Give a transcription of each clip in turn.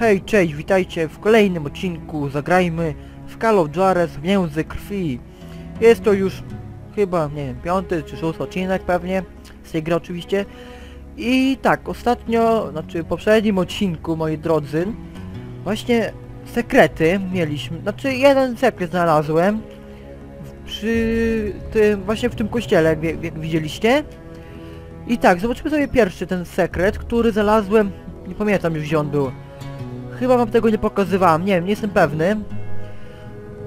Hej, cześć, witajcie w kolejnym odcinku Zagrajmy w Call of Juarez Więzy Krwi. Jest to już chyba, nie wiem, piąty czy szósty odcinek pewnie, z tej gry oczywiście. I tak, ostatnio, znaczy w poprzednim odcinku, moi drodzy, właśnie sekrety mieliśmy, znaczy jeden sekret znalazłem w- przy tym, właśnie w tym kościele, jak, jak widzieliście. I tak, zobaczymy sobie pierwszy ten sekret, który znalazłem, nie pamiętam już gdzie on był. Chyba wam tego nie pokazywałem, nie wiem, nie jestem pewny.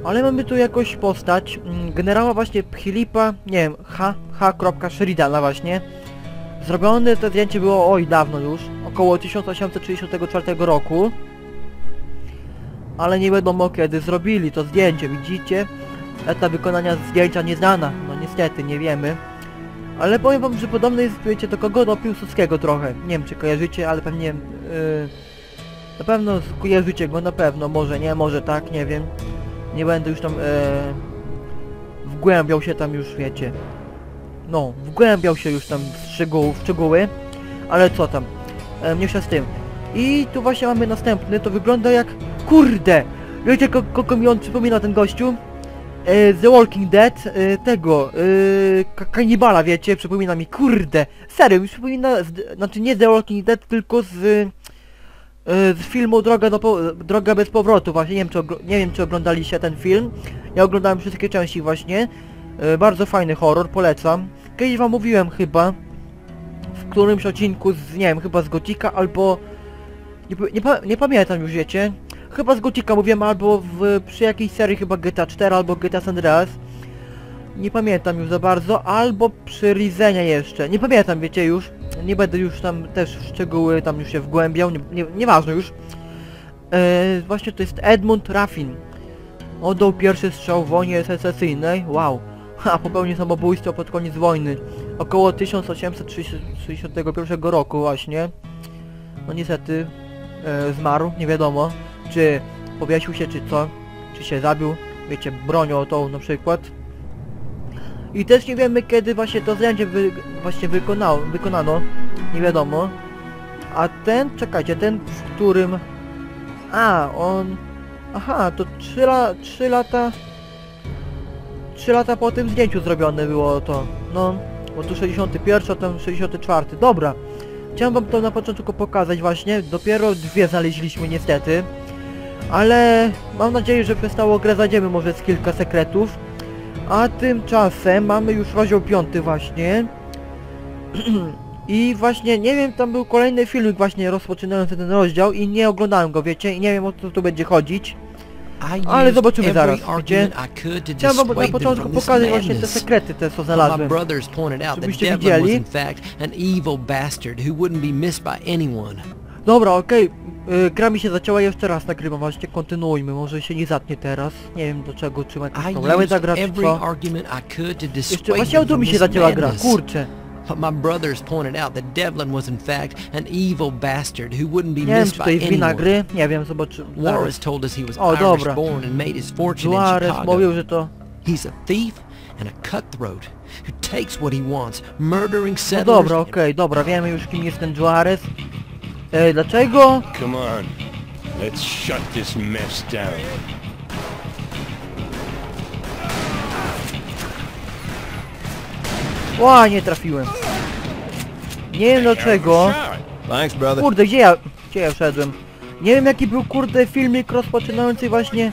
Ale mamy tu jakąś postać, mm, generała właśnie Philipa, nie wiem, H, H. Właśnie. Zrobione to zdjęcie było, oj, dawno już, około 1864 roku. Ale nie wiadomo kiedy zrobili to zdjęcie, widzicie? Data wykonania zdjęcia nieznana, no niestety, nie wiemy. Ale powiem wam, że podobne jest, wiecie, do kogo? Do Piłsudskiego trochę. Nie wiem, czy kojarzycie, ale pewnie... Yy, na pewno kojarzycie go, na pewno, może nie, może tak, nie wiem. Nie będę już tam... Yy, wgłębiał się tam już, wiecie. No, wgłębiał się już tam w, w szczegóły. Ale co tam? E, mniejsza z tym. I tu właśnie mamy następny, to wygląda jak... Kurde! Wiecie, ko- kogo mi on przypomina ten gościu? E, The Walking Dead, e, tego, e, ka- kanibala, wiecie, przypomina mi, kurde, serio, mi przypomina, z, znaczy nie The Walking Dead, tylko z, e, z filmu Droga, do Droga bez powrotu, właśnie, nie wiem, czy, nie wiem, czy oglądaliście ten film, ja oglądałem wszystkie części właśnie, e, bardzo fajny horror, polecam, kiedyś wam mówiłem chyba, w którymś odcinku z, nie wiem, chyba z Gotika, albo, nie, nie, nie pamiętam już, wiecie, Chyba z Gotika mówiłem, albo w, przy jakiejś serii chyba GTA 4, albo GTA San Andreas. Nie pamiętam już za bardzo, albo przy Rizenia jeszcze. Nie pamiętam, wiecie już. Nie będę już tam też w szczegóły tam już się wgłębiał, nie, nie, nieważne już. E, właśnie to jest Edmund Raffin. Oddał pierwszy strzał w wojnie secesyjnej. Wow. Ha, popełnił samobójstwo pod koniec wojny. Około 1861 roku właśnie. No niestety e, zmarł, nie wiadomo czy powiesił się, czy co, czy się zabił, wiecie, bronią tą na przykład. I też nie wiemy kiedy właśnie to zdjęcie wy, właśnie wykonał, wykonano, nie wiadomo. A ten, czekajcie, ten, w którym... A, on... Aha, to 3, la, 3 lata... 3 lata po tym zdjęciu zrobione było to. No, bo tu 61, a tam 64. Dobra. Chciałem wam to na początku pokazać właśnie. Dopiero dwie znaleźliśmy niestety. Ale mam nadzieję, że przez całą grę znajdziemy może z kilka sekretów. A tymczasem mamy już rozdział piąty właśnie. I właśnie, nie wiem, tam był kolejny filmik właśnie rozpoczynający ten rozdział i nie oglądałem go, wiecie, i nie wiem o co tu będzie chodzić. Ale zobaczymy zaraz, gdzie? Chciałem wam na początku pokazać właśnie te sekrety, te co znalazłem. Żebyście widzieli. In. Dobra, okej, y, gra mi się zaczęła jeszcze raz nagrywam, właśnie kontynuujmy, może się nie zatnie teraz. Nie wiem do czego, I problemy ta gra, to Jeszcze właśnie o from mi się zaczęła gra, kurczę. But my brothers pointed out that Devlin was in fact an evil bastard who wouldn't be missed to by anyone. nie wiem, zobaczymy. Juarez told us he was O, Irish born and made his fortune in Juarez Chicago. mówił, że to... He's a thief and a cutthroat who takes what he wants, murdering No settlers dobra, okej, dobra, wiemy już kim jest ten Juarez. E, dlaczego? Come on. Let's shut this mess down. Ła, nie trafiłem. Nie wiem dlaczego. Thanks, brother. Kurde, gdzie ja... Gdzie ja wszedłem? Nie wiem jaki był kurde filmik rozpoczynający właśnie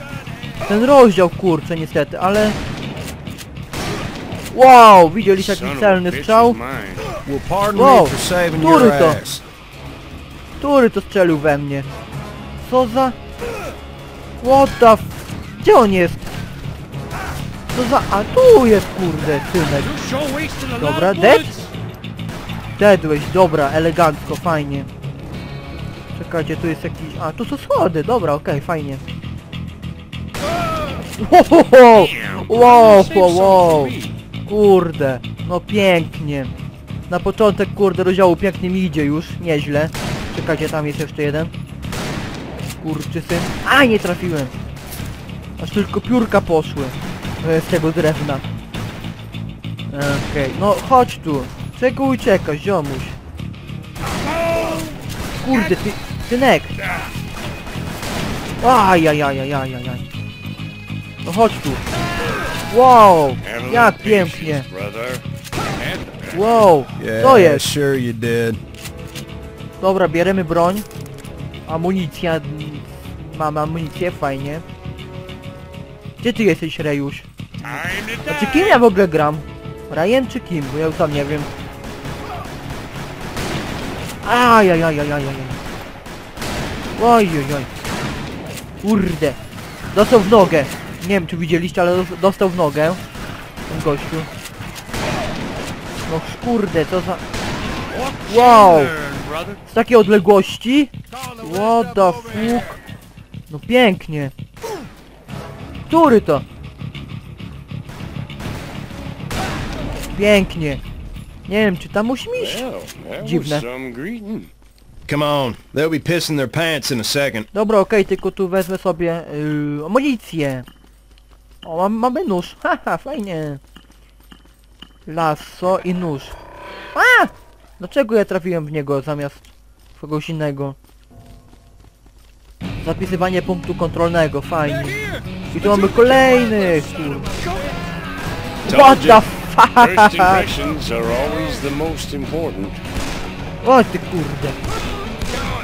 ten rozdział kurczę niestety, ale... Wow, widzieliście jaki celny strzał? saving który to? Który to strzelił we mnie? Co za... What the f... Gdzie on jest? Co za... A tu jest kurde, synek. Dobra, dead? Deadłeś, dobra, elegancko, fajnie. Czekajcie, tu jest jakiś... A, tu są schody, dobra, okej, fajnie. Wow, wow, wow, wow. Kurde, no pięknie. Na początek, kurde, rozdziału pięknie mi idzie już, nieźle. Czekajcie, tam jest jeszcze jeden. Kurczysyn. A, nie trafiłem. Aż tylko piórka poszły z tego drewna. Okej, no chodź tu. Czego uciekasz, ziomuś? Kurde, ty, synek. Ajajajajajajaj. No chodź tu. Wow, jak pięknie. Wow, Yeah, co jest? sure you did. Dobra, bierzemy broń. Amunicja. Mamy amunicję, fajnie. Gdzie ty jesteś, Rejusz? time to A czy kim ja w ogóle gram? Ryan czy kim? Bo ja już sam nie wiem. Ajajajajajajaj. Oj, oj, oj. Kurde. Dostał w nogę. Nie wiem czy widzieliście, ale dos- dostał w nogę. Ten gościu. No kurde, co za... Wow! Z takiej odległości? What the fuck? No pięknie. Który to? Pięknie. Nie wiem, czy tam musi iść? Dziwne. Come on, they'll be pissing their pants in a second. Dobra, okej, tylko tu wezmę sobie yy, amunicję. O, mam, mamy nóż. Haha, fajnie. Lasso i nóż. A! Dlaczego ja trafiłem w niego zamiast kogoś innego? Zapisywanie punktu kontrolnego, fajnie. I tu mamy kolejny. What the fuck? O ty kurde.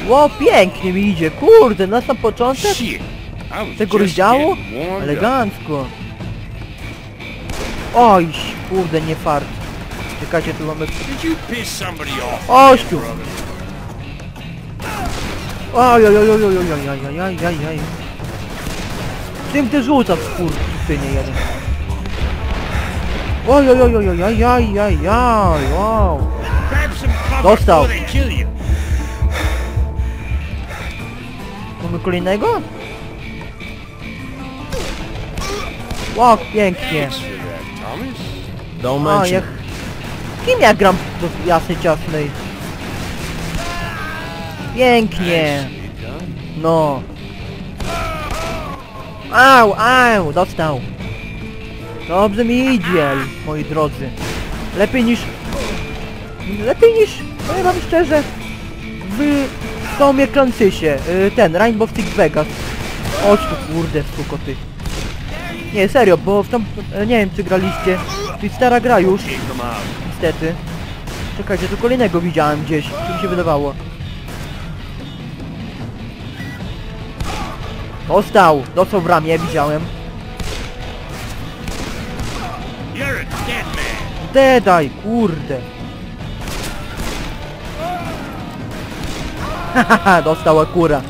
Ło, pięknie mi idzie, kurde, na sam początek? Tego rozdziału? Elegancko. Oj, kurde, nie fart. Czekajcie, tu mamy... Did you piss somebody off? Ościu! brother? Oj, oj, oj, oj, oj, oj, oj, oj, oj, oj, oj, oj. Czym ty rzucasz, kurczynie jeden? Oj, oj, oj, oj, oj, oj, oj, oj, oj, wow. Grab some cover Dostał. before they kill you. Mamy kolejnego? Wow, pięknie. Thanks for that, Thomas. Don't A, mention jak... Kim ja gram do jasnej ciasnej? Pięknie. No. Au, au, dostał. Dobrze mi idzie, moi drodzy. Lepiej niż... Lepiej niż, powiem wam szczerze, w Tomie Clancysie, y, ten, Rainbow Six Vegas. Chodź tu, kurde, suko ty. Nie, serio, bo w tam, nie wiem czy graliście, to jest stara gra już. Niestety. Czekajcie, tu kolejnego widziałem gdzieś, co mi się wydawało. Dostał, dostał w ramię, widziałem. Dedaj, kurde. Hahaha, dostał akura.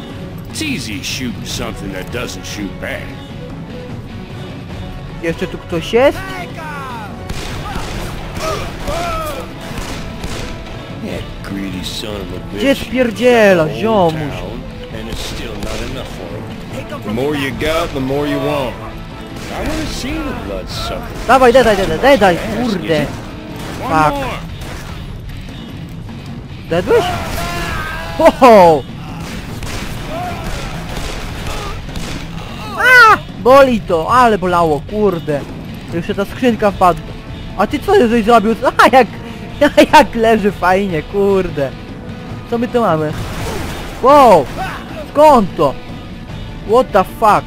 Jeszcze tu ktoś jest? Gdzie spierdziela, ziomuś? The more you got, the more you want. Dawaj, dedaj, dedaj, dedaj, kurde. Fuck. Dedłeś? Ho, A! Boli to, ale bolało, kurde. Jeszcze ta skrzynka wpadła. A ty co żeś zrobił? A jak, jak leży fajnie, kurde. Co my tu mamy? Wow! Skąd to? What the fuck?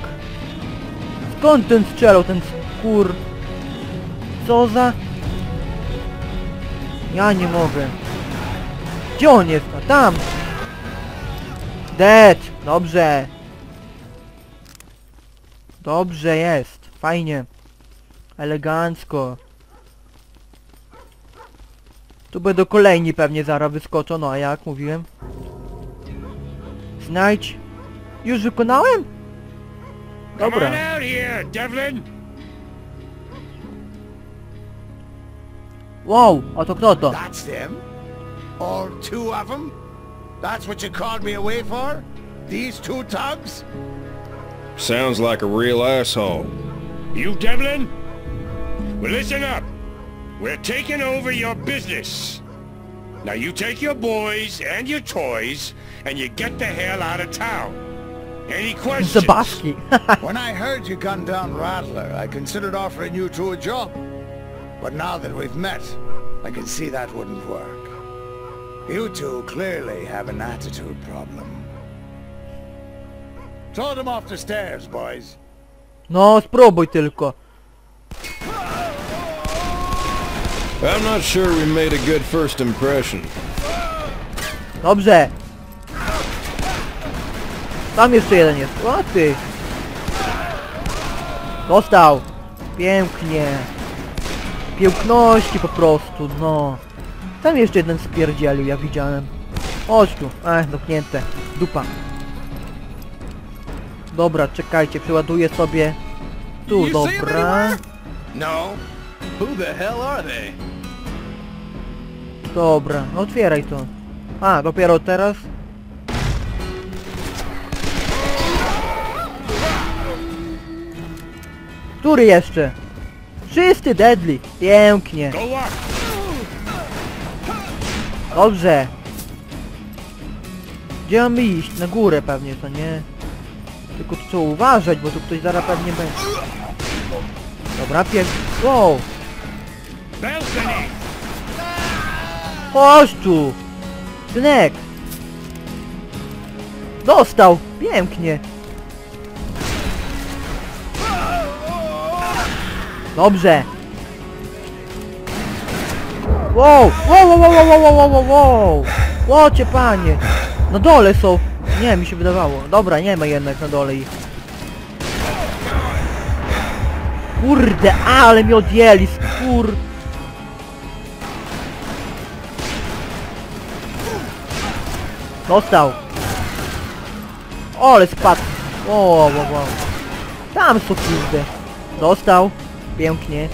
Skąd ten strzelał, ten skur... Co za... Ja nie mogę. Gdzie on jest? A tam! Dead! Dobrze! Dobrze jest. Fajnie. Elegancko. Tu będą kolejni pewnie zaraz wyskoczą, no a jak mówiłem? Znajdź. Już wykonałem? Dobra. Wow, a to kto to? That's them? All two of them? That's what you called me away for? These two tugs? Sounds like a real asshole. You Devlin? Well, listen up. We're taking over your business. Now you take your boys and your toys and you get the hell out of town. Any questions? Zabawki. when I heard you gunned down Rattler, I considered offering you two a job. But now that we've met, I can see that wouldn't work. You two clearly have an attitude problem. Throw them off the stairs, boys. No, spróbuj tylko. I'm not sure we made a good first impression. Dobrze. Tam jeszcze jeden jest. O ty. Dostał. Pięknie. Piękności po prostu, no. Tam jeszcze jeden spierdzielił, ja widziałem. Chodź tu. Ech, zamknięte. Dupa. Dobra, czekajcie, przeładuję sobie. Tu, dobra. No. Who the hell are they? Dobra, otwieraj to. A, dopiero teraz? Który jeszcze? Czysty deadly. Pięknie. Dobrze. Gdzie mamy iść? Na górę pewnie, to nie? Tylko tu trzeba uważać, bo tu ktoś zaraz pewnie będzie. Dobra, pier... Wow! Balcony! Chodź tu! Synek! Dostał! Pięknie! Dobrze! Wow, wow, wow, wow, wow, wow, wow, wow! Łocie panie! Na dole są! Nie, mi się wydawało. Dobra, nie ma jednak na dole ich. Kurde, ale mi odjęli, skur... Dostał. O, ale spadł. O, wow, wow. Tam są kurde. Dostał. Pięknie.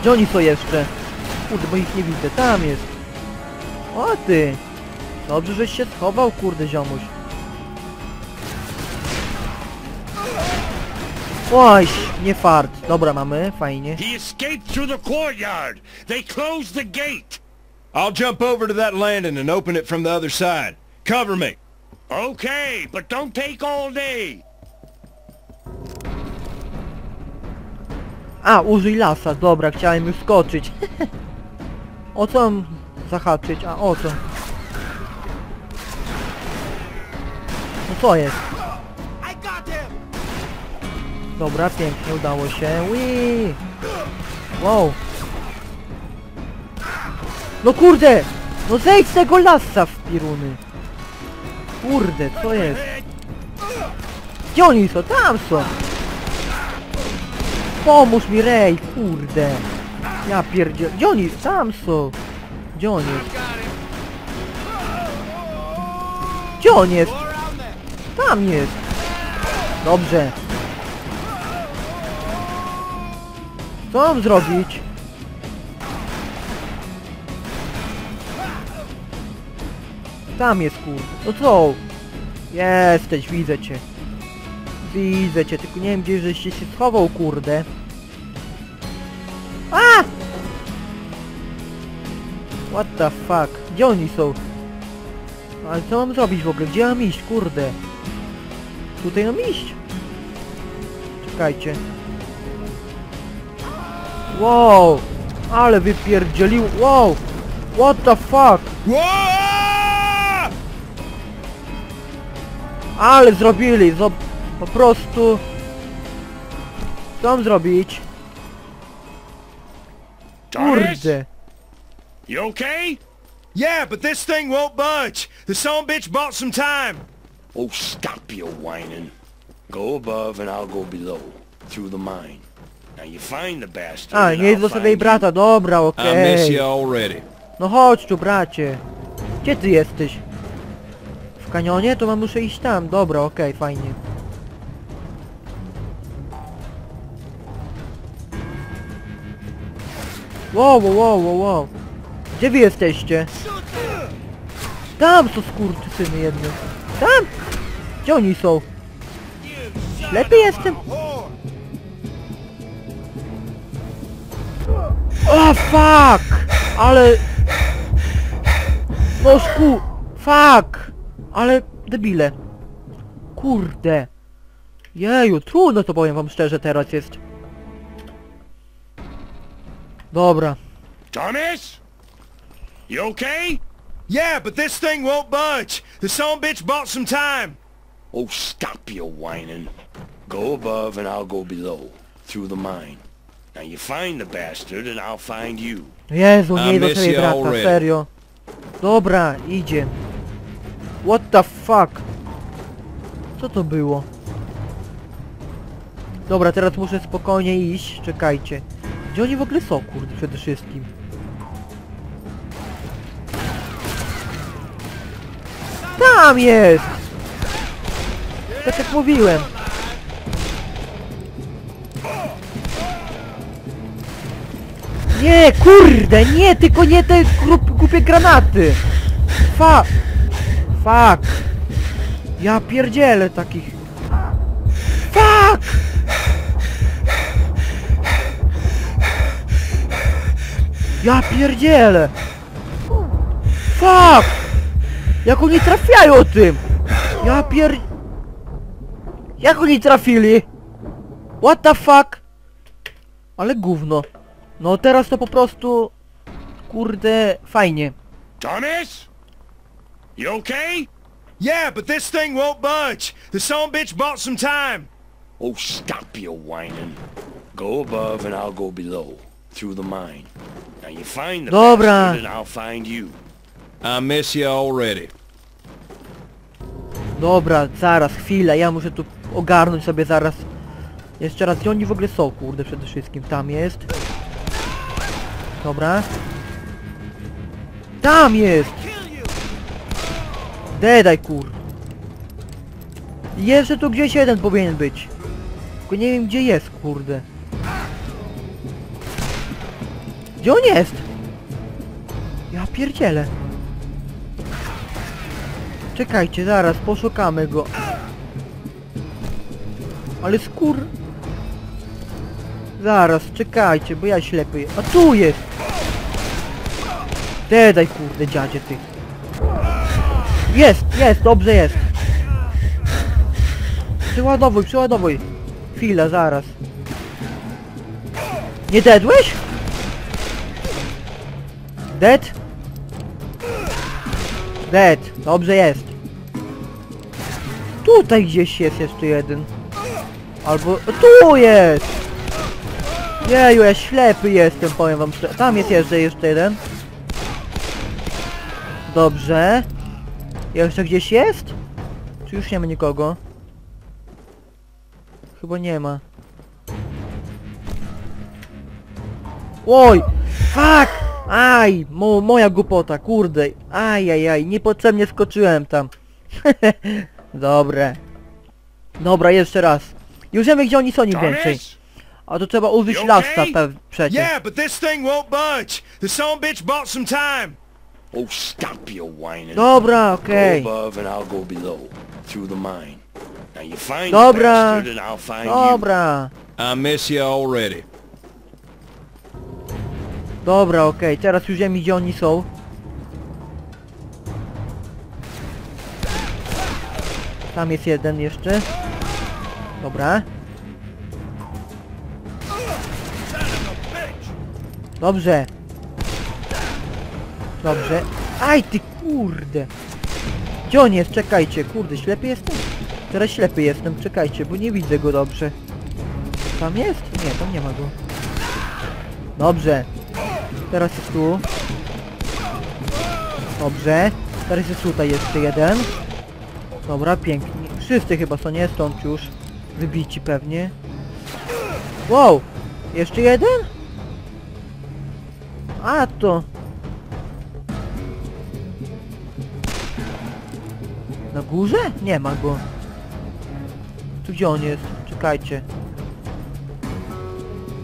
Gdzie oni są jeszcze? Kurde, bo ich nie widzę. Tam jest. O ty. Dobrze, żeś się schował, kurde, ziomuś. Oj, nie fart. Dobra, mamy, fajnie. He escaped through the courtyard! They closed the gate! I'll jump over to that landing and open it from the other side. Cover me. Okay, but don't take all day! A, użyj lasa, dobra, chciałem już skoczyć. o co mam zahaczyć? A, o co? No co jest? Dobra, pięknie, udało się. Wii! Wow! No kurde! No zejdź z tego lasa w piruny! Kurde, co jest? Gdzie oni są? Tam są! Pomóż mi Rej, kurde! Ja pierdziel... Gdzie oni? Tam są! Gdzie on jest? Gdzie on jest? Tam jest! Dobrze! Co mam zrobić? Tam jest kur... No co? Jesteś, widzę cię. Widzę cię, tylko nie wiem gdzie żeś się schował, kurde. A! What the fuck? Gdzie oni są? Ale co mam zrobić w ogóle? Gdzie mam iść, kurde? Tutaj mam iść? Czekajcie. Wow! Ale wypierdzielił... Wow! What the fuck? Whoa! Ale zrobili! Zo po prostu... Co mam zrobić? Kurde! You okay? Yeah, but this thing won't budge. The son bitch bought some time. Oh, stop your whining. Go above and I'll go below, through the mine. Now you find the bastard A, nie zostawiaj find brata, dobra, I okej. miss you already. No chodź tu, bracie. Gdzie ty jesteś? Kanionie? To mam muszę iść tam. Dobra, okej, fajnie. Wow, wow, wow, wow, wow. Gdzie wy jesteście? Tam są skurczysyny jedne. Tam! Gdzie oni są? Lepiej jestem. O, fuck! Ale... No sku... Fuck! Ale debile. Kurde. Jeju, trudno to powiem wam szczerze teraz jest. Dobra. Thomas? You okay? Yeah, but this thing won't budge. The son bitch bought some time. Oh, stop your whining. Go above and I'll go below, through the mine. Now you find the bastard and I'll find you. Jezu, nie do ciebie brata, serio. Dobra, idzie. What the fuck? Co to było? Dobra, teraz muszę spokojnie iść, czekajcie. Gdzie oni w ogóle są, kurde, przede wszystkim? Tam jest! Tak jak mówiłem. Nie, kurde, nie, tylko nie te grup, głupie granaty. Fa... Fuck. Ja pierdzielę takich. Fuck! Ja pierdzielę. Fuck! Jak oni trafiają tym? Ja pier... Jak oni trafili? What the fuck? Ale gówno. No teraz to po prostu... Kurde, fajnie. Thomas? You okay? Yeah, but this thing won't budge. The son bitch bought some time. Oh, stop your whining. Go above and I'll go below, through the mine. Now you find the Dobra. bastard and I'll find you. I miss you already. Dobra, zaraz, chwila, ja muszę tu ogarnąć sobie zaraz. Jeszcze raz, gdzie oni w ogóle są, kurde, przede wszystkim. Tam jest. Dobra. Tam jest! Dedaj, kur. Jeszcze tu gdzieś jeden powinien być. Tylko nie wiem, gdzie jest, kurde. Gdzie on jest? Ja pierdzielę. Czekajcie, zaraz, poszukamy go. Ale skór... Zaraz, czekajcie, bo ja ślepy. A tu jest! Dedaj kurde dziadzie ty. Jest, jest, dobrze jest. Przeładowuj, przeładowuj. Chwila, zaraz. Nie dedłeś? Dead? Dead, dobrze jest. Tutaj gdzieś jest jeszcze jeden. Albo... Tu jest! Jeju, ja ślepy jestem, powiem wam. Tam jest jeszcze, jeszcze jeden. Dobrze. Jeszcze gdzieś jest? Czy już nie ma nikogo? Chyba nie ma. Oj! Fuck! Aj! Mo, moja głupota, kurde. Aj, aj, aj, niepotrzebnie skoczyłem tam. Dobre. Dobra, jeszcze raz. Już wiemy gdzie oni są nim więcej. A to trzeba użyć lasta okay? pe przecież. Yeah, but this thing won't budge. The son bitch bought some time. Oh, stop your whining. Dobra, okej. Go above and I'll go below, through the mine. Now you find Dobra. the bastard and I'll find you. Dobra. I miss you already. Dobra, okej. Teraz już wiemy gdzie oni są. Tam jest jeden jeszcze. Dobra. Dobrze. Dobrze. Aj ty kurde. Gdzie on jest? Czekajcie. Kurde, ślepy jestem? Teraz ślepy jestem. Czekajcie, bo nie widzę go dobrze. Tam jest? Nie, tam nie ma go. Dobrze. Teraz jest tu. Dobrze. Teraz jest tutaj jeszcze jeden. Dobra, pięknie. Wszyscy chyba są, nie? Stąd już. Wybici pewnie. Wow! Jeszcze jeden? A to... Na górze? Nie ma go. Tu gdzie on jest? Czekajcie.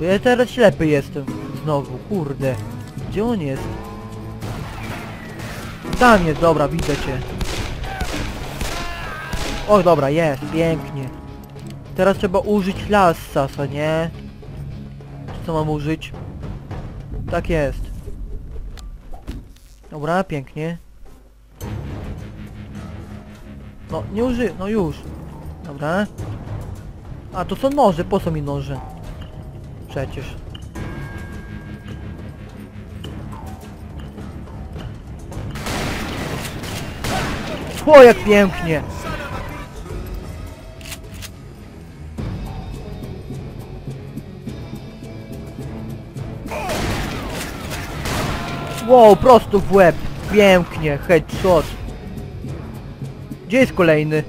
Ja teraz ślepy jestem. Znowu, kurde. Gdzie on jest? Tam jest, dobra, widzę cię. O, dobra, jest, pięknie. Teraz trzeba użyć lassa, co nie? Co mam użyć? Tak jest. Dobra, pięknie. No, nie uży... No już. Dobra. A, to są noże. Po co mi noże? Przecież. O, jak pięknie! Wow, prosto w łeb. Pięknie, headshot. Gdzie jest kolejny?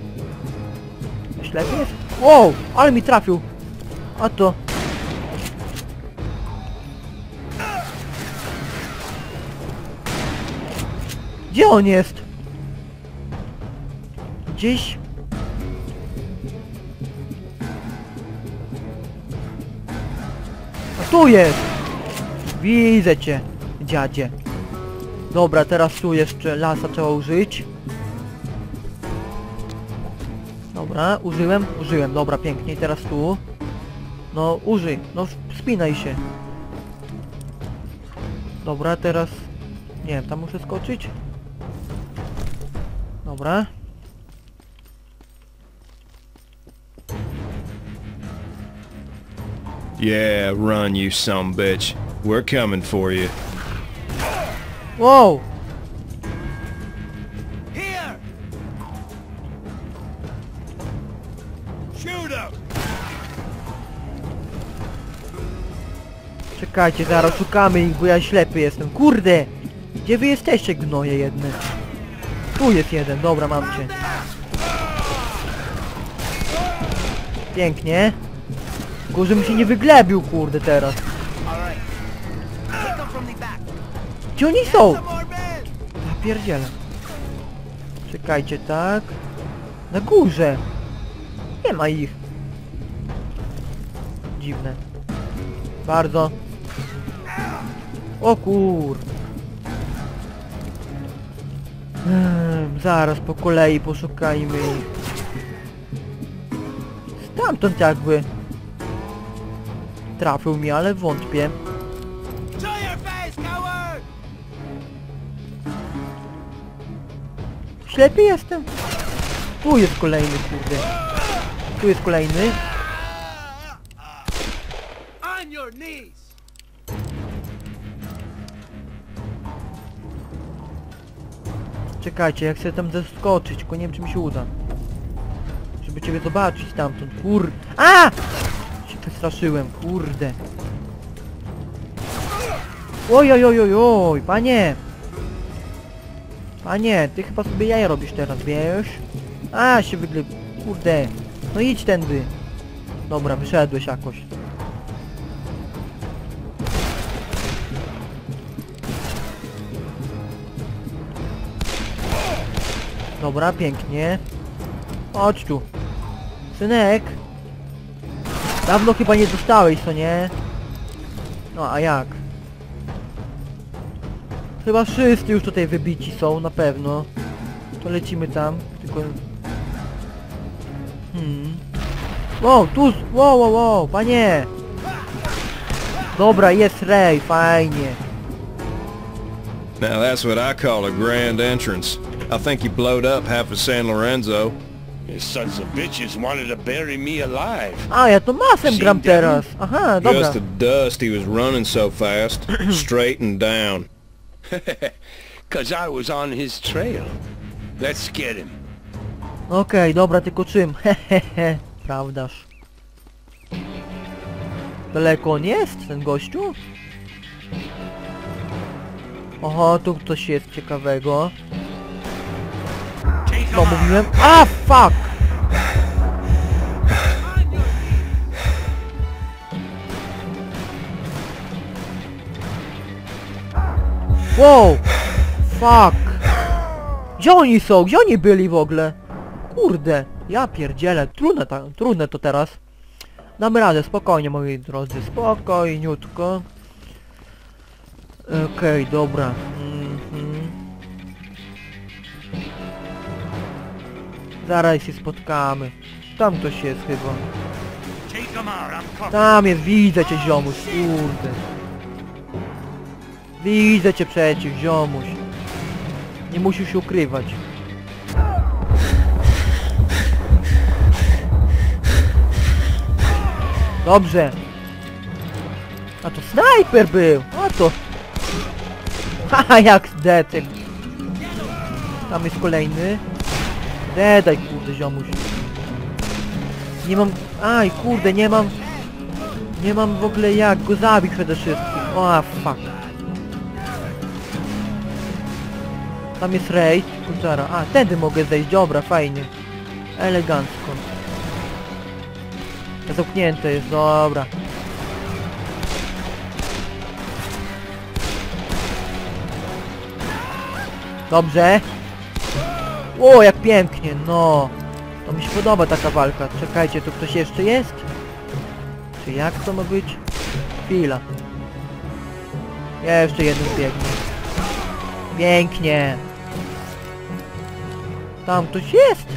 Ślepy jest? Wow, ale mi trafił. A to... Gdzie on jest? Gdzieś... A tu jest! Widzę cię, dziadzie. Dobra, teraz tu jeszcze lasa trzeba użyć. Użyłem, użyłem, dobra, pięknie, I teraz tu. No, użyj, no spinaj się. Dobra, teraz... Nie wiem, tam muszę skoczyć? Dobra. Yeah, run, you some bitch. We're coming for you. Wow! Czekajcie, zaraz szukamy ich, bo ja ślepy jestem. Kurde! Gdzie wy jesteście, gnoje jedne? Tu jest jeden, dobra, mam cię. Pięknie. Tylko, żebym się nie wyglebił, kurde, teraz. Gdzie oni są? Ja pierdzielę. Czekajcie, tak. Na górze. Nie ma ich. Dziwne. Bardzo. O kur... Ehm, zaraz po kolei poszukajmy ich. Stamtąd jakby... Trafił mi, ale wątpię. Ślepy jestem. Tu jest kolejny, kurde. Tu jest kolejny. Czekajcie, jak chcę tam zeskoczyć, tylko nie wiem czy mi się uda. Żeby ciebie zobaczyć stamtąd, kur... A! Się przestraszyłem, kurde. Oj, oj, oj, oj, oj, panie! Panie, ty chyba sobie jaja robisz teraz, wiesz? A, się wygle... Kurde. No idź tędy. Dobra, wyszedłeś jakoś. Dobra, pięknie. Chodź tu. Synek. Dawno chyba nie dostałeś, co nie? No, a jak? Chyba wszyscy już tutaj wybici są, na pewno. To lecimy tam, tylko... Hmm. Wow, tu... Wow, wow, wow, panie! Dobra, jest Ray, fajnie. Now that's what I call a grand entrance. I think he blowed up half of San Lorenzo. His sons of bitches wanted to bury me alive. A, ja to masem gram teraz. Aha, dobra. Just to dust, he was running so fast. straight and down. Cause I was on his trail. Let's get him. Okej, dobra, tylko czym? Hehehe, prawdaż. Daleko on jest, ten gościu? Oho, tu coś jest ciekawego. Co mówiłem? A, fuck! Wow! Fuck! Gdzie oni są? Gdzie oni byli w ogóle? Kurde, ja pierdzielę, trudne, ta, trudne to teraz. Damy radę, spokojnie moi drodzy, spokojniutko. Okej, dobra. Zaraz się spotkamy. Tam ktoś jest chyba. Tam jest, widzę cię ziomuś, kurde. Widzę cię przecież, ziomuś. Nie musisz się ukrywać. Dobrze. A to snajper był! A to... Haha, jak detek. Tam jest kolejny. Dedaj, kurde, ziomuś. Nie mam... Aj, kurde, nie mam... Nie mam w ogóle jak go zabić przede wszystkim. O, fuck. Tam jest Ray. Zaraz. A, tędy mogę zejść. Dobra, fajnie. Elegancko. Zamknięte jest, dobra. Dobrze. O, jak pięknie, no. To mi się podoba taka walka. Czekajcie, tu ktoś jeszcze jest? Czy jak to ma być? Chwila. Jeszcze jeden biegnie. Pięknie. Tam ktoś jest.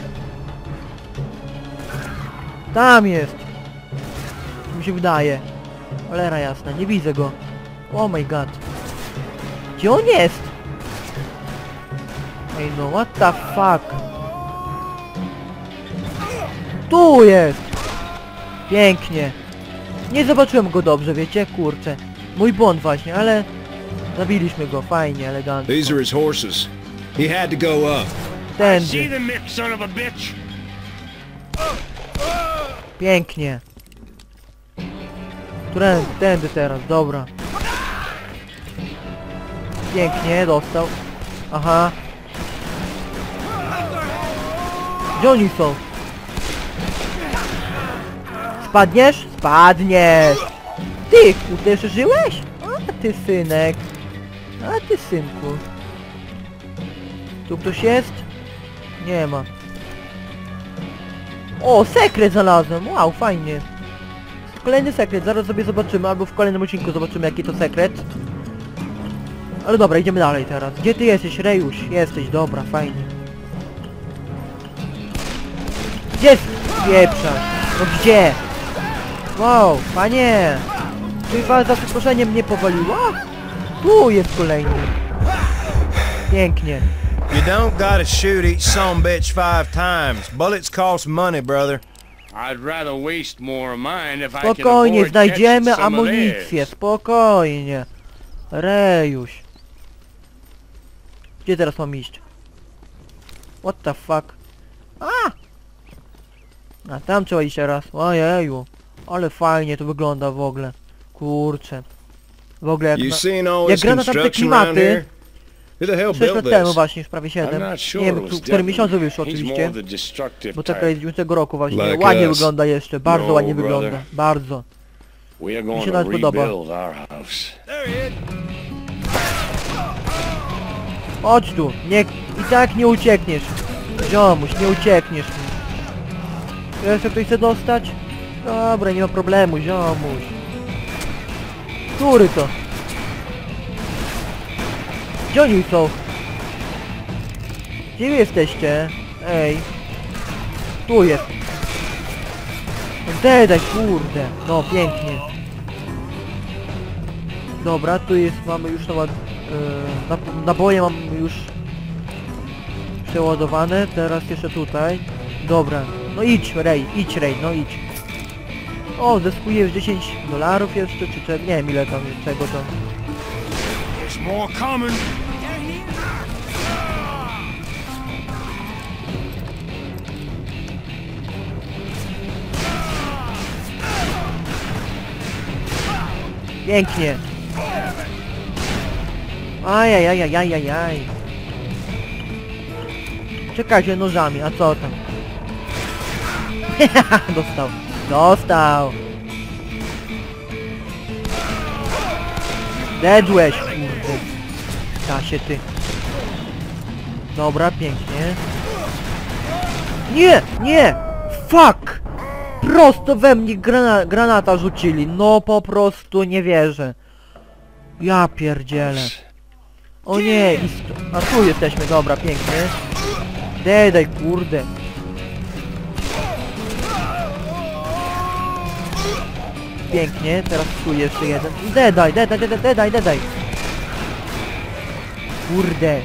Tam jest. Mi się wydaje. Cholera jasna, nie widzę go. Oh my god. Gdzie on jest? Ej no, what the fuck? Tu jest! Pięknie. Nie zobaczyłem go dobrze, wiecie? Kurczę. Mój błąd właśnie, ale... Zabiliśmy go, fajnie, elegancko. These are his horses. He had to go up. See Tędy. the Mick, son of a bitch? Pięknie. Tędy, tędy teraz, dobra. Pięknie, dostał. Aha. Gdzie oni są? Spadniesz? Spadniesz! Ty, kurde, jeszcze żyłeś? A ty synek. A ty synku. Tu ktoś jest? Nie ma. O, sekret znalazłem! Wow, fajnie. Kolejny sekret, zaraz sobie zobaczymy, albo w kolejnym odcinku zobaczymy jaki to sekret. Ale dobra, idziemy dalej teraz. Gdzie ty jesteś, Rejuś? Jesteś, dobra, fajnie. Gdzie pieprza? No gdzie? Wow, panie! Chyba za przeproszeniem mnie powaliła? Tu jest kolejny. Pięknie. You don't gotta shoot each son bitch five times. Bullets cost money, brother. I'd rather waste more of mine if I Spokojnie, znajdziemy some amunicję, spokojnie. Rejuś. Gdzie teraz mam iść? What the fuck? A! A tam trzeba iść teraz. Ojeju. Ale fajnie to wygląda w ogóle. Kurczę. W ogóle jak na... Jak gra na tamte klimaty, here? Who the hell 6 built lat temu właśnie, już prawie I'm 7. not Nie wiem, który Devlin. miesiącu wyszło oczywiście. Bo taka jest 9 roku właśnie. Like ładnie us. wygląda jeszcze, bardzo No, ładnie brother. wygląda. Bardzo. Mi się nawet podoba. Chodź tu, nie, i tak nie uciekniesz. Ziomuś, nie uciekniesz mi. Jeszcze ktoś chce dostać? Dobra, nie ma problemu, ziomuś. Który to? Gdzie oni są? Gdzie wy jesteście? Ej. Tu jest. Dedaj, kurde. No, pięknie. Dobra, tu jest, mamy już na, na, naboje mam już przeładowane, teraz jeszcze tutaj. Dobra, no idź Rej, idź Rej, no idź. O, zyskuję już 10 dolarów jeszcze, czy czego, nie wiem ile tam jest, czego tam. Pięknie. Ajajajajajajaj. Czekajcie nożami, a co tam? Dostał. Dostał. Dedłeś, kurde. Da się ty. Dobra, pięknie. Nie, nie! Fuck! Prosto we mnie grana granata rzucili. No po prostu nie wierzę. Ja pierdzielę. O nie, i a tu jesteśmy, dobra, pięknie. Dedaj, kurde. Pięknie, teraz tu jeszcze jeden. Dedaj, dedaj, dedaj, dedaj, dedaj. Kurde.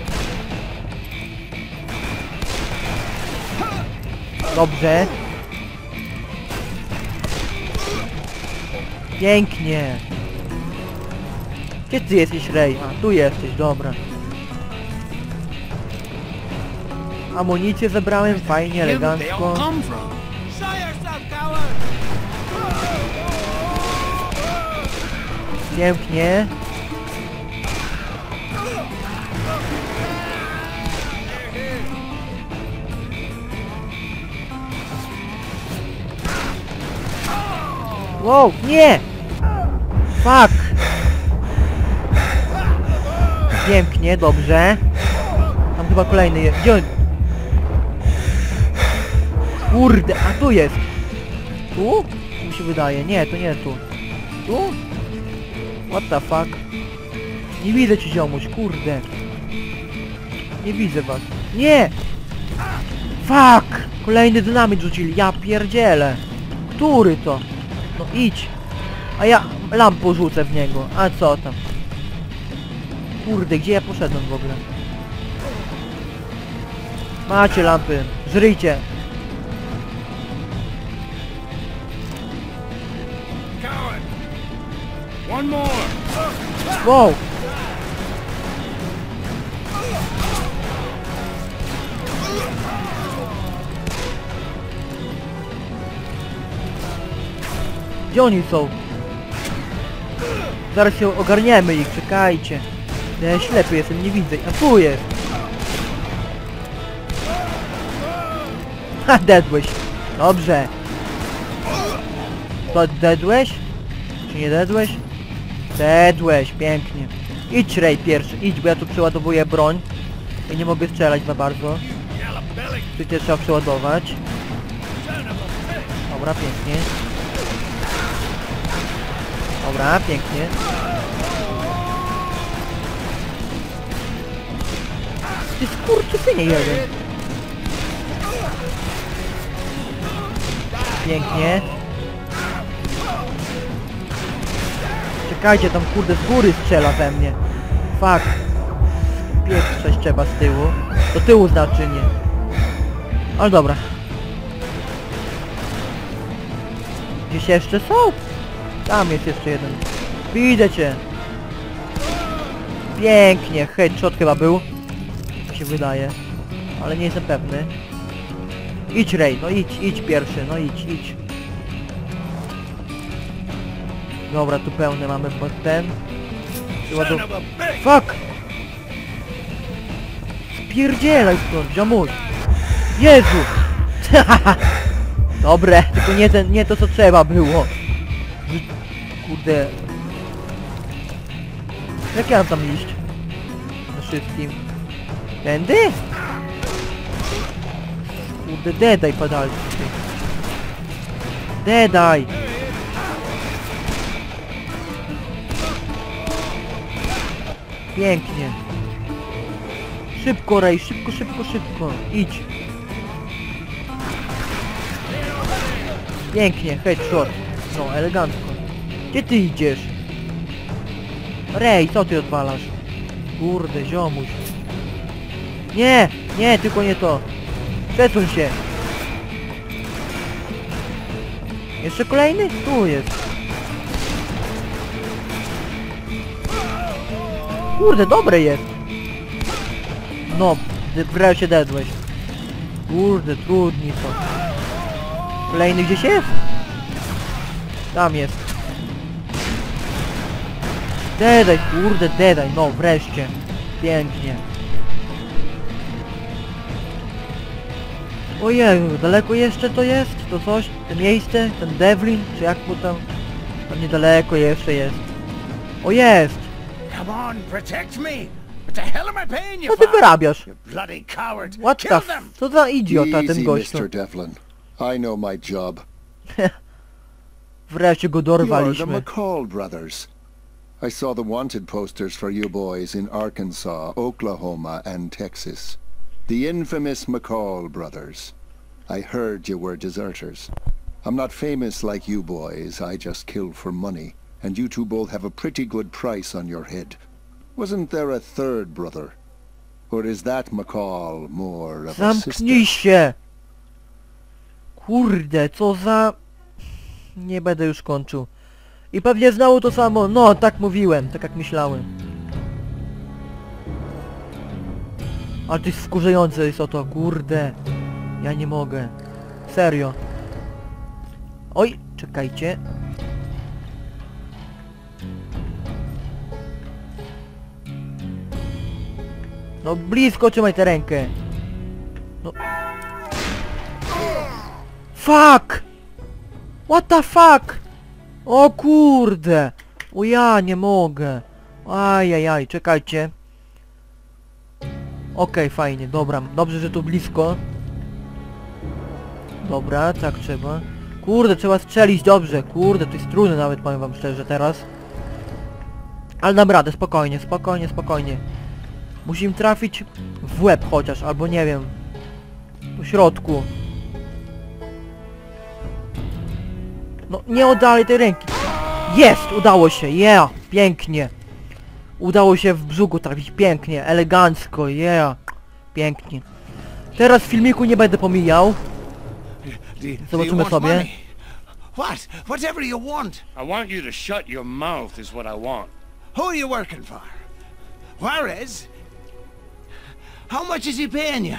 Dobrze. Pięknie. Gdzie ty jesteś, Rej? A, tu jesteś, dobra. Amunicję zebrałem, fajnie, elegancko. Pięknie. Wow, nie! Fuck! Pięknie, dobrze. Tam chyba kolejny jest. Gdzie on? Kurde, a tu jest! Tu? Mi się wydaje. Nie, to nie tu. Tu? What the fuck? Nie widzę ci ziomuś, kurde. Nie widzę was. Nie! Fuck! Kolejny dynamit rzucili, ja pierdzielę. Który to? No idź. A ja lampą rzucę w niego. A co tam? Kurde, gdzie ja poszedłem w ogóle? Macie lampy, żryjcie. One more! Wow! Gdzie oni są? Zaraz się ogarniemy ich, czekajcie. Ja ślepy jestem, nie widzę. A tu jest! Ha, dedłeś. Dobrze. To dedłeś? Czy nie dedłeś? Dedłeś, pięknie. Idź Ray pierwszy, idź, bo ja tu przeładowuję broń. I nie mogę strzelać za bardzo. Przecież trzeba przeładować. Dobra, pięknie. Dobra, pięknie. Ty skurczysynie jeden. Pięknie. Czekajcie, tam kurde z góry strzela we mnie. Fuck. Pierwsze trzeba z tyłu. Do tyłu znaczy nie. Ale dobra. Gdzieś jeszcze są? Tam jest jeszcze jeden. Widzę cię. Pięknie. Headshot chyba był. Mi się wydaje. Ale nie jestem pewny. Idź Ray, no idź, idź pierwszy, no idź, idź. Dobra, tu pełny mamy pod ten. Ładow... Fuck! Spierdzielaj stąd, ziomuś! Jezu! Dobre, tylko nie ten, nie to co trzeba było. Kurde. Jak ja mam tam iść? Na wszystkim. Tędy? Kurde, dedaj padalcy. Dedaj! Pięknie. Szybko, Rej, szybko, szybko, szybko. Idź. Pięknie, headshot. No, elegancko. Gdzie ty idziesz? Rej, co ty odwalasz? Kurde, ziomuś. Nie, nie, tylko nie to. Przesuń się. Jeszcze kolejny? Tu jest. Kurde, dobre jest. No, ty wreszcie dedłeś. Kurde, trudni to. Kolejny gdzieś jest? Tam jest. Dedaj, kurde, dedaj, no wreszcie. Pięknie. Ojeju, daleko jeszcze to jest? To coś? To miejsce? Ten Devlin? Czy jak mu tam? Tam niedaleko jeszcze jest. O jest! Come on, protect me! What the hell am I paying you Co ty for? wyrabiasz? You bloody coward! What the Kill f... them! Co za idiota ten Easy, gościu. Mr. Devlin. I know my job. Wreszcie go You are the. McCall brothers. I saw the wanted posters for you boys in Arkansas, Oklahoma, and Texas. The infamous McCall brothers. I heard you were deserters. I'm not famous like you boys, I just kill for money, and you two both have a pretty good price on your head. Wasn't there a third brother? Or is that McCall more of? Zamknij się! Kurde, co za... Nie będę już kończył. I pewnie znowu to samo. No, tak mówiłem, tak jak myślałem. Ale to jest wkurzające jest o to, kurde. Ja nie mogę. Serio. Oj, czekajcie. No blisko trzymaj tę rękę. No. Fuck! What the fuck? O kurde! O ja nie mogę. Ajajaj, czekajcie. Okej, fajnie, dobra. Dobrze, że tu blisko. Dobra, tak trzeba. Kurde, trzeba strzelić dobrze. Kurde, to jest trudne nawet, powiem wam szczerze teraz. Ale dam radę, spokojnie, spokojnie, spokojnie. Musimy trafić w łeb chociaż, albo nie wiem. Po środku. No, nie oddalej tej ręki. Jest! Udało się, yeah! Pięknie. Udało się w brzuchu trafić pięknie, elegancko, yeah! Pięknie. Teraz w filmiku nie będę pomijał. Zobaczymy sobie. What? Whatever you want. I want you to shut your mouth is what I want. Who are you working for? Juarez? How much is he paying you?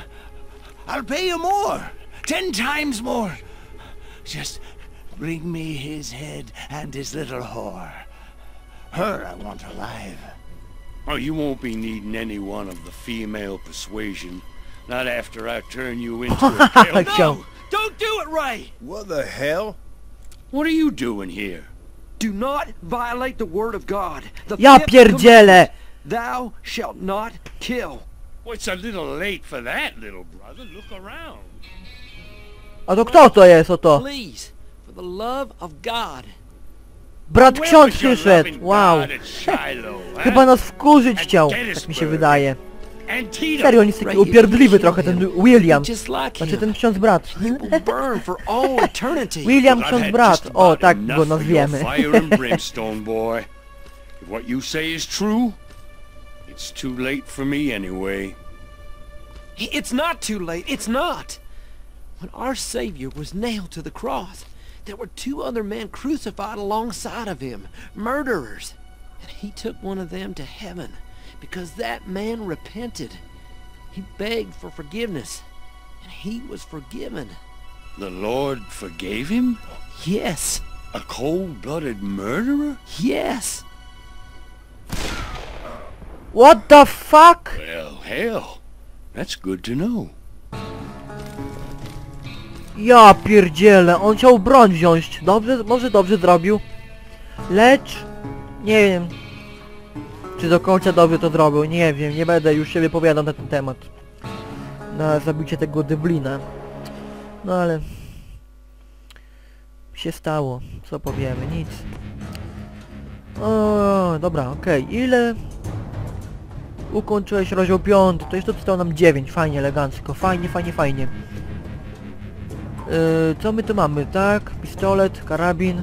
I'll pay you more. Ten times more. Just bring me his head and his little whore. Her I want alive. Oh, you won't be needing any one of the female persuasion. Not after I turn you into a pale... Chciał. Don't do it, Ray! What the hell? What are you doing here? Do not violate the word of God. The Ja fifth pierdzielę! Thou shalt not kill. Well, it's a little late for that, little brother. Look around. A to kto to jest oto? Please, for the love of God. Brat ksiądz przyszedł! Wow! Chyba nas wkurzyć chciał, tak mi się wydaje. Serio, on jest taki upierdliwy trochę, ten William. Znaczy ten ksiądz brat. William ksiądz brat. O, tak go nazwiemy. it's too late for me anyway. It's not too late. It's not. When our Savior was nailed to the cross, there were two other men crucified alongside of him, murderers. And he took one of them to heaven because that man repented. He begged for forgiveness, and he was forgiven. The Lord forgave him? Yes, A cold-blooded murderer? yes. What the fuck? Well, hell. That's good to know. Ja pierdzielę, on chciał broń wziąć. Dobrze, może dobrze zrobił. Lecz... Nie wiem... Czy do końca dobrze to zrobił, nie wiem, nie będę już się wypowiadał na ten temat. Na zabicie tego Deblina. No ale... się stało, co powiemy, nic. O, dobra, okej, ile... Ukończyłeś rozdział 5, to jeszcze zostało nam 9, fajnie, elegancko, fajnie, fajnie, fajnie. Yy, co my tu mamy, tak? Pistolet, karabin.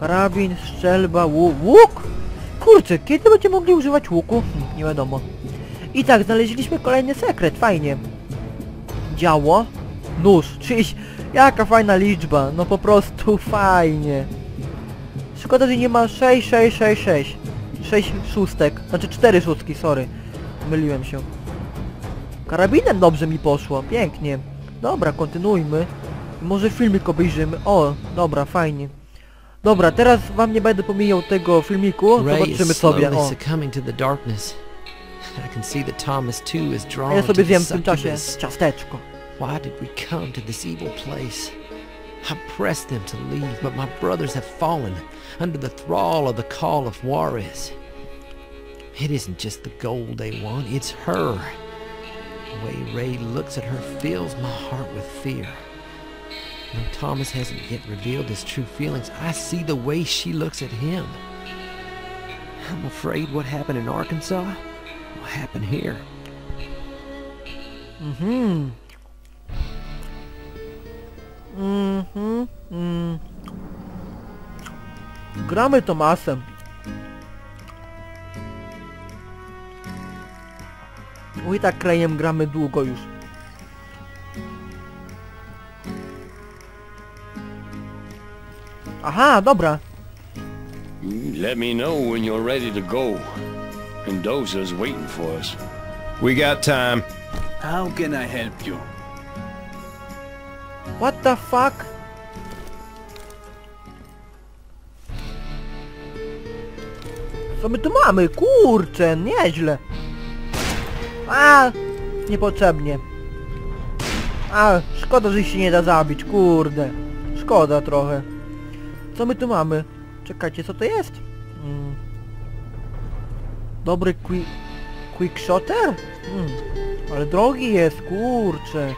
Karabin, strzelba, łuk. Kurczę, kiedy będziemy mogli używać łuku? Hm, nie wiadomo. I tak, znaleźliśmy kolejny sekret, fajnie. Działo. Nóż, czyś, jaka fajna liczba, no po prostu fajnie. Szkoda, że nie ma 6, 6, 6, 6. 6 szóstek, znaczy 4 szóstki, sorry. Myliłem się. Karabinem dobrze mi poszło, pięknie. Dobra, kontynuujmy. Może filmik obejrzymy. O, dobra, fajnie. Dobra, teraz wam nie będę pomijał tego filmiku. Zobaczymy sobie. O, ja sobie zjem w tym czasie ciasteczko. Why did we come to this evil place? I pressed them to leave, but my brothers have fallen under the thrall of the call of Juarez. It isn't just the gold they want, it's her. The way Ray looks at her fills my heart with fear. Though Thomas hasn't yet revealed his true feelings, I see the way she looks at him. I'm afraid what happened in Arkansas will happen here. Mhm. Mhm. Mm. Gramy Tomasem. Uj, tak krajem gramy długo już. Aha, dobra. Let me know when you're ready to go. Mendoza's waiting for us. We got time. How can I help you? What the fuck? Co my tu mamy? Kurczę, nieźle. A, niepotrzebnie. A, szkoda, że się nie da zabić, kurde. Szkoda trochę. Co my tu mamy? Czekajcie, co to jest? Mm. Dobry qui quick shotter? Mm. Ale drogi jest, kurczę.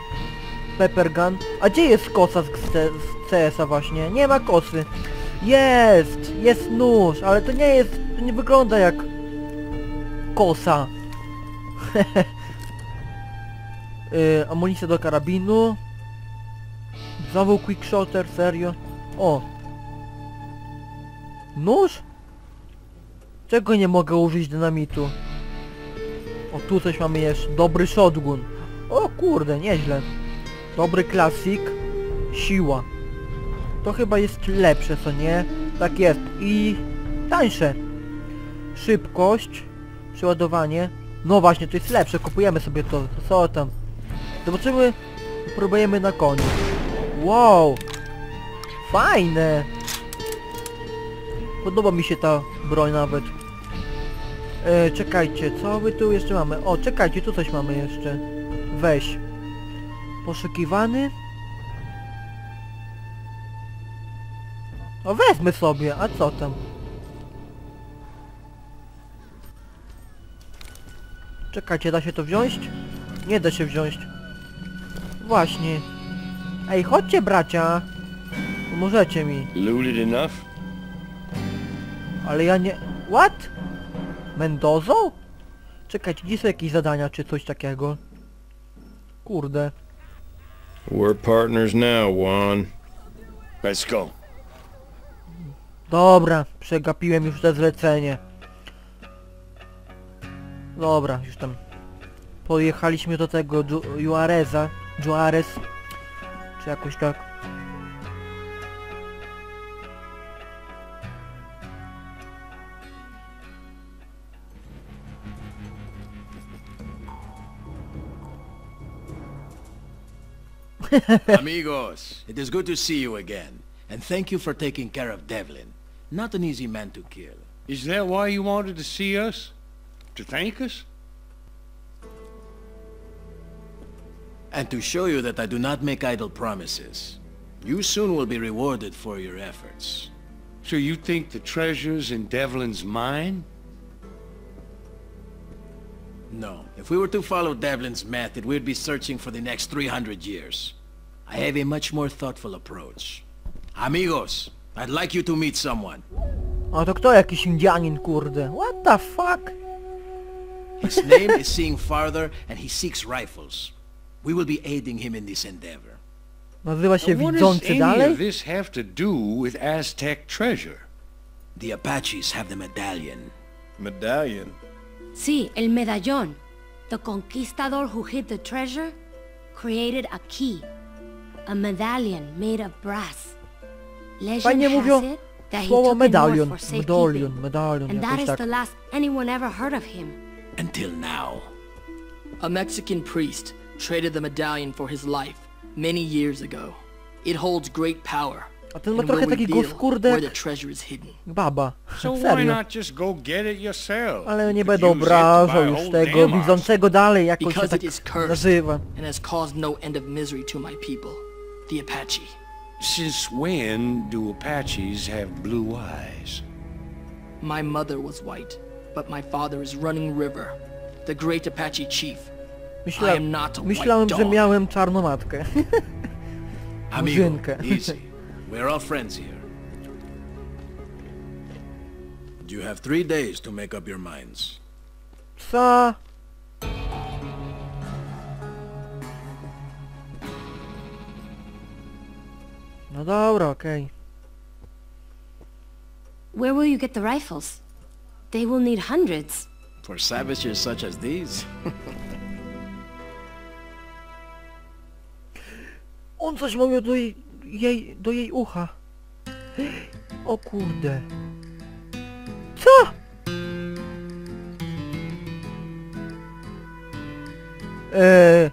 Pepper gun. A gdzie jest kosa z, z, z CS-a właśnie? Nie ma kosy. Jest! Jest nóż, ale to nie jest... To nie wygląda jak... Kosa. yy, amunicja do karabinu. Znowu quickshotter, serio? O! Nóż? Czego nie mogę użyć dynamitu? O, tu coś mamy jeszcze. Dobry shotgun. O kurde, nieźle. Dobry klasik. Siła. To chyba jest lepsze, co nie? Tak jest. I tańsze. Szybkość. Przeładowanie. No właśnie, to jest lepsze. Kupujemy sobie to. co tam? Zobaczymy. Próbujemy na koniu. Wow. Fajne. Podoba mi się ta broń nawet. E, czekajcie, co my tu jeszcze mamy? O, czekajcie, tu coś mamy jeszcze. Weź. Poszukiwany? O, wezmę sobie, a co tam? Czekajcie, da się to wziąć? Nie da się wziąć. Właśnie. Ej, chodźcie bracia. Pomożecie mi. Looted enough? Ale ja nie... What? Mendozo? Czekajcie, gdzie są jakieś zadania czy coś takiego? Kurde. We're partners now, Juan. Let's go. Dobra, przegapiłem już te zlecenie. Dobra, już tam pojechaliśmy do tego Ju Juareza, Juarez, czy jakoś tak. Amigos, it is good to see you again. And thank you for taking care of Devlin. Not an easy man to kill. Is that why you wanted to see us? To thank us? And to show you that I do not make idle promises. You soon will be rewarded for your efforts. So you think the treasure's in Devlin's mine? No. If we were to follow Devlin's method, we'd be searching for the next 300 years. I have a much more thoughtful approach. Amigos, I'd like you to meet someone. A to kto jakiś Indianin, kurde? What the fuck? His name is Seeing Farther, and he seeks rifles. We will be aiding him in this endeavor. Nazywa się Now, what does Widzący any dalej? of this have to do with Aztec treasure? The Apaches have the medallion. Medallion. Sí, el medallón. The conquistador who hid the treasure created a key. A medallion made of brass. Legend Fajnie mówią has it that he słowo took it north medalion. for Medalion, safekeeping. medalion, And that is tak. the last anyone ever heard of him. Until now. A Mexican priest traded the medallion for his life many years ago. It holds great power A ten ma and will trochę taki głos, kurde, where the treasure is hidden. baba. So why Serio. not just go get it yourself? Ale nie You będę could it to obrażał już tego widzącego dalej, jak on się Because tak it is cursed nazywa. and has caused no end of misery to my people, the Apache. Since when do Apaches have blue eyes? My mother was white, but my father is Running River, the great Apache chief. Myśla... I am not a white Myślałem, że dog. miałem czarną matkę. Amigo, easy. We're all friends here. You have three days to make up your minds. Co? No dobra, okej. Where will you get the rifles? They will need hundreds. For savages such as these? On coś mówił do jej, jej, do jej ucha. O kurde. Co? Eee.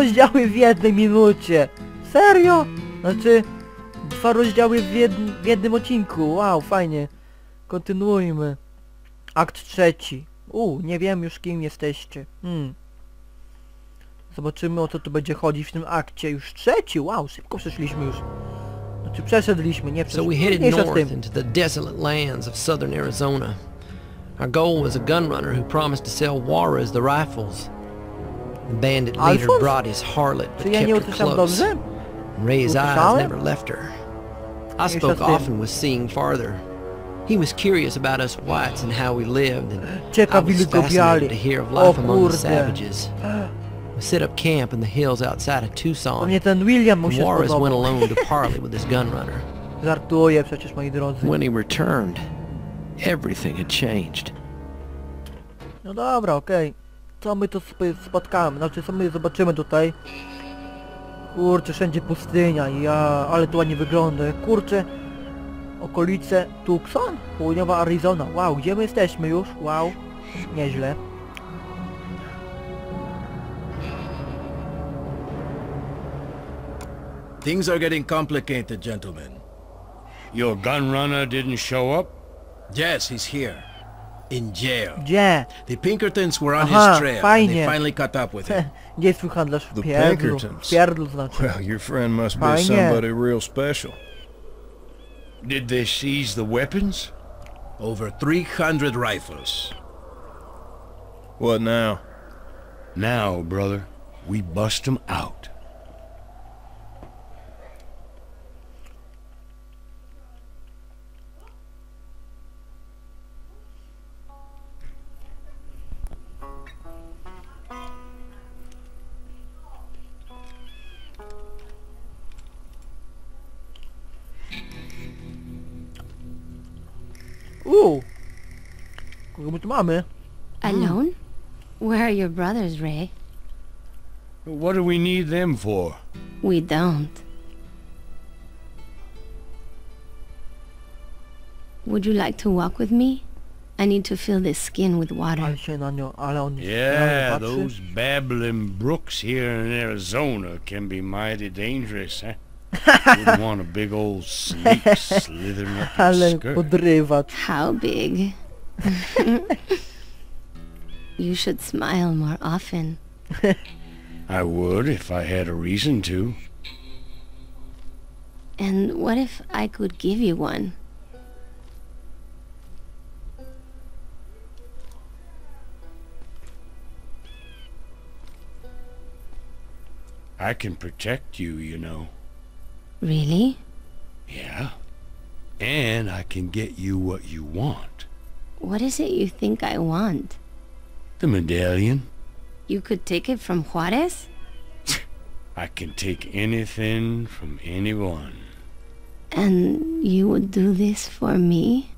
Rozdziały w jednej minucie. Serio? Znaczy, dwa rozdziały w, jed w jednym odcinku. Wow, fajnie. Kontynuujmy. Akt trzeci. U, nie wiem już kim jesteście. Hmm. Zobaczymy o co tu będzie chodzić w tym akcie. Już trzeci, wow, szybko przeszliśmy już. Znaczy przeszedliśmy, nie So we przeszliśmy. headed north into the desolate lands of southern Arizona. Our goal was a gunrunner who promised to sell Juarez the rifles. The bandit leader Alphonse? brought his harlot but Czy ja kept her close. Ray's eyes never left her. I spoke often with seeing farther. He was curious about us whites and how we lived, and I was fascinated to hear of life among the savages. We set up camp in the hills outside of Tucson. Pewnie ten William mu and Juarez went alone to parley with his gunrunner. Żartuję przecież moi drodzy. When he returned, everything had changed. No dobra, okej. Co my tu sobie spotkamy? Znaczy co my zobaczymy tutaj? Kurczę, wszędzie pustynia, ja, ale tu ładnie wygląda. Kurczę, okolice Tucson? Południowa Arizona. Wow, gdzie my jesteśmy już? Wow, nieźle. Things are getting complicated, gentlemen. Your gun runner didn't show up? Yes, he's here. In jail. Gdzie? The Pinkertons were on Aha, his trail, and they finally caught up with him. Gdzie jest twój handlarz w The pierdlu? Pinkertons. Pierdlu znaczy. Well, your friend must be Fajnie. somebody real special. Did they seize the weapons? Over 300 rifles. What now? Now, brother, we bust bust 'em out. Uuu! Kogo my tu mamy? Alone? Where are your brothers, Ray? What do we need them for? We don't. Would you like to walk with me? I need to fill this skin with water. Ale się na nią, ale on się na Yeah, those babbling brooks here in Arizona can be mighty dangerous, huh? Wouldn't want a big old snake slithering up your Ale skirt. How big? you should smile more often. I would if I had a reason to. And what if I could give you one? I can protect you, you know. Really? Yeah. And I can get you what you want. What is it you think I want? The medallion. You could take it from Juarez? I can take anything from anyone. And you would do this for me?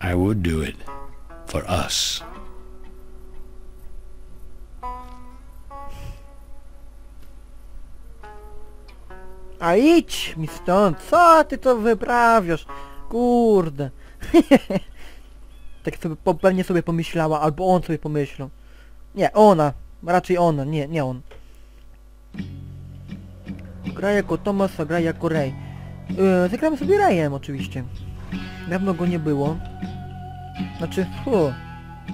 I would do it. For us. A idź mi stąd, co ty to wyprawiasz? Kurde. tak sobie, po, pewnie sobie pomyślała, albo on sobie pomyślał. Nie, ona. Raczej ona, nie, nie on. Gra jako Thomas, a gra jako Ray. Yy, zagramy sobie Rayem oczywiście. Dawno go nie było. Znaczy, fu,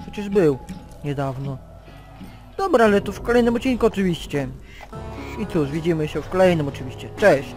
przecież był niedawno. Dobra, ale to w kolejnym odcinku oczywiście. I cóż, widzimy się w kolejnym oczywiście. Cześć!